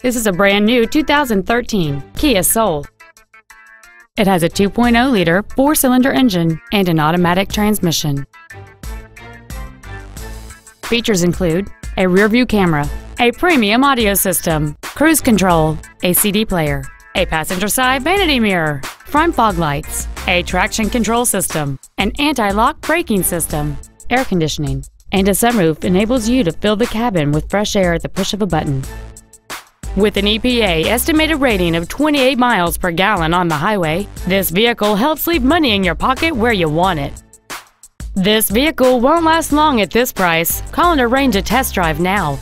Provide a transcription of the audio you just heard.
This is a brand new 2013 Kia Soul. It has a 2.0-liter four-cylinder engine and an automatic transmission. Features include a rear-view camera, a premium audio system, cruise control, a CD player, a passenger side vanity mirror, front fog lights, a traction control system, an anti-lock braking system, air conditioning, and a sunroof enables you to fill the cabin with fresh air at the push of a button. With an EPA estimated rating of 28 miles per gallon on the highway, this vehicle helps leave money in your pocket where you want it. This vehicle won't last long at this price. Call and arrange a test drive now.